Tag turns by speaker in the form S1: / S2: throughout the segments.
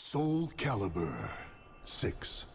S1: Soul Calibur 6.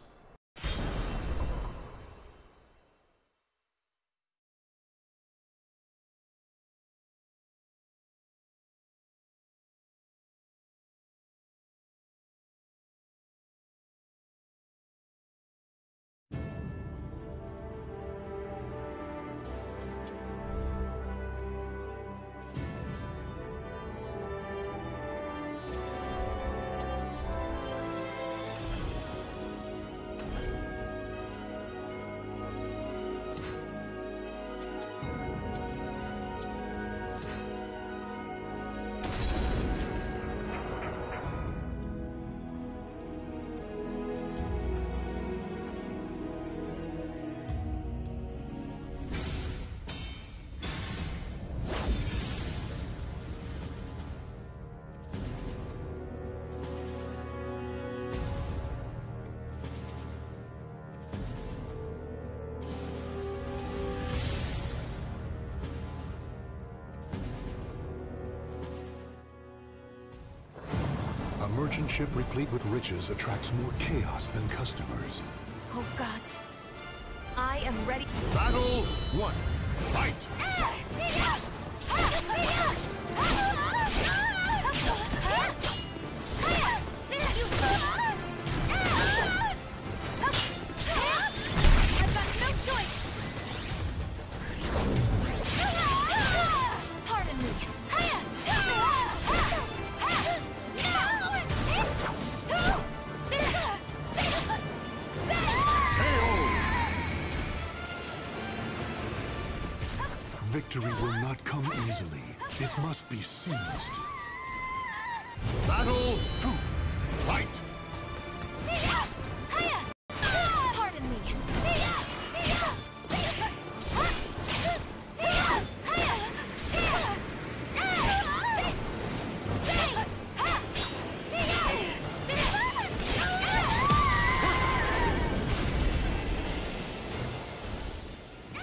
S1: Merchant ship replete with riches attracts more chaos than customers.
S2: Oh gods. I am ready.
S1: Battle 1. Fight!
S2: Ah, ah,
S1: Victory will not come easily. It must be seized.
S3: Battle 2. Fight!
S2: Pardon me.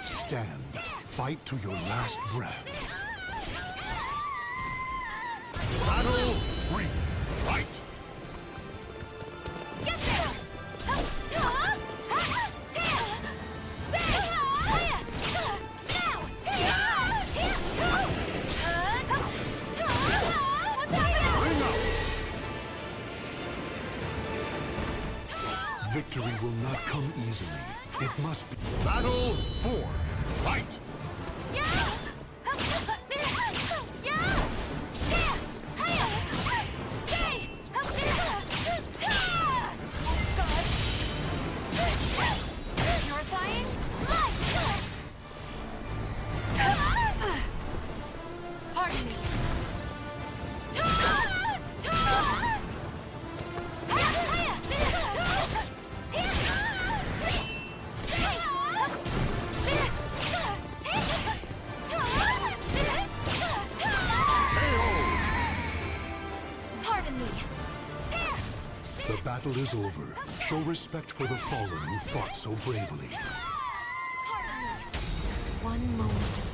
S1: Stand. Fight to your last breath.
S3: Battle 3. Fight!
S1: Victory will not come easily. It must be.
S3: Battle 4. Fight!
S2: Purifying
S1: battle is over. Show respect for the fallen who fought so bravely.
S2: Just one moment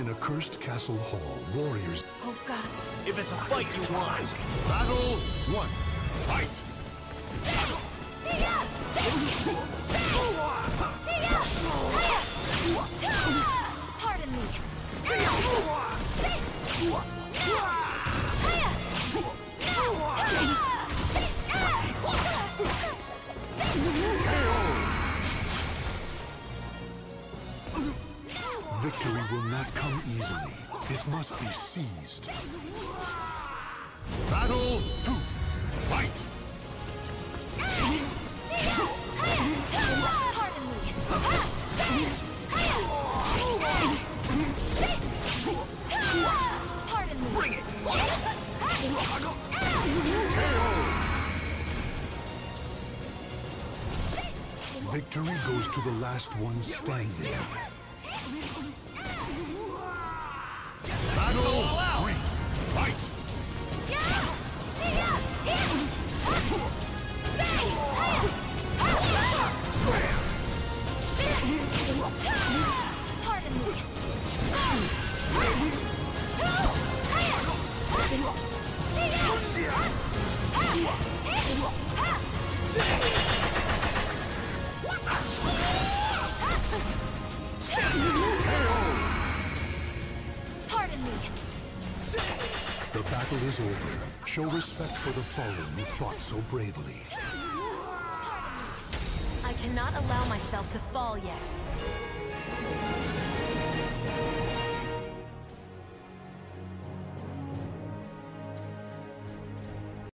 S1: In a cursed castle hall, warriors.
S2: Oh gods.
S3: If it's a fight you want. Battle 1. Fight!
S2: Pardon me.
S1: easily. It must be seized.
S3: Battle to fight!
S2: Bring it!
S1: Victory goes to the last one standing.
S3: Battle
S1: battle is over. Show respect for the fallen who fought so bravely.
S2: I cannot allow myself to fall yet.